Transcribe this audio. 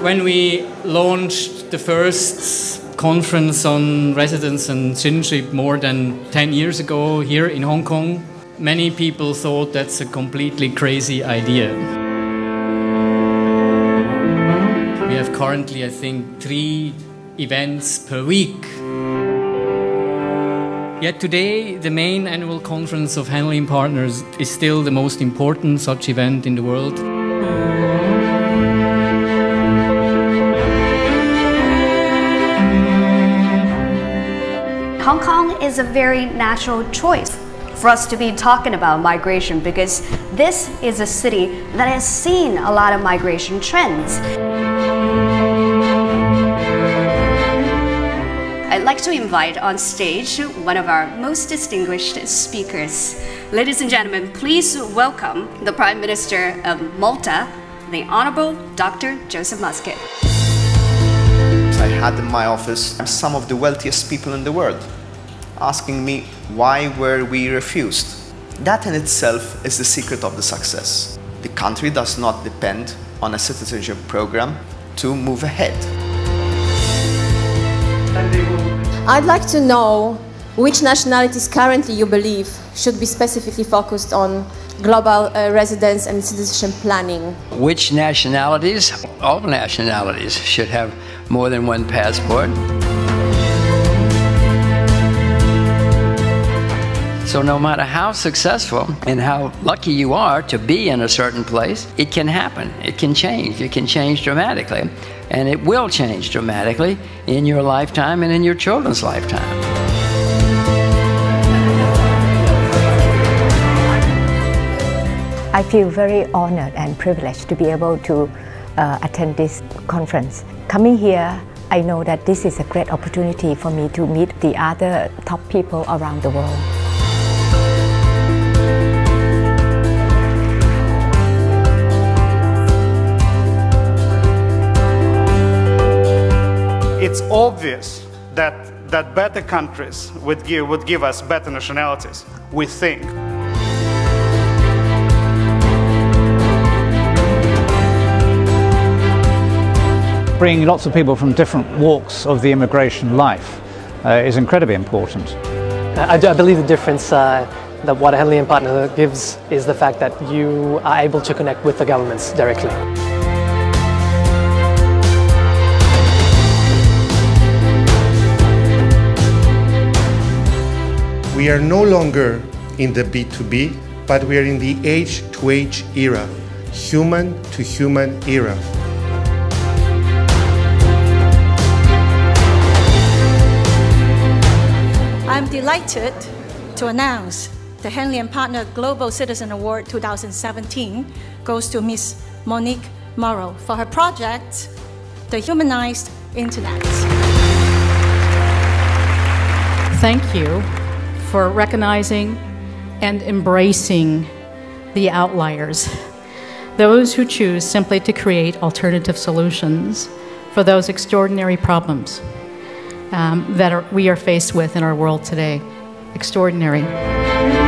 When we launched the first conference on residence and citizenship more than 10 years ago here in Hong Kong, many people thought that's a completely crazy idea. We have currently, I think, three events per week. Yet today, the main annual conference of and Partners is still the most important such event in the world. Hong Kong is a very natural choice for us to be talking about migration because this is a city that has seen a lot of migration trends. I'd like to invite on stage one of our most distinguished speakers. Ladies and gentlemen, please welcome the Prime Minister of Malta, the Honorable Dr. Joseph Muscat. I had in my office some of the wealthiest people in the world asking me why were we refused. That in itself is the secret of the success. The country does not depend on a citizenship program to move ahead. I'd like to know which nationalities currently you believe should be specifically focused on global uh, residence and citizenship planning. Which nationalities? All nationalities should have more than one passport. So, no matter how successful and how lucky you are to be in a certain place, it can happen. It can change. It can change dramatically. And it will change dramatically in your lifetime and in your children's lifetime. I feel very honored and privileged to be able to uh, attend this conference. Coming here, I know that this is a great opportunity for me to meet the other top people around the world. Obvious that, that better countries would give, would give us better nationalities, we think. Bringing lots of people from different walks of the immigration life uh, is incredibly important. I, I believe the difference uh, that what Henley and Partner gives is the fact that you are able to connect with the governments directly. We are no longer in the B2B, but we are in the age to age era, human to human era. I'm delighted to announce the Henley and Partner Global Citizen Award 2017 goes to Ms. Monique Morrow for her project, The Humanized Internet. Thank you for recognizing and embracing the outliers, those who choose simply to create alternative solutions for those extraordinary problems um, that are, we are faced with in our world today. Extraordinary.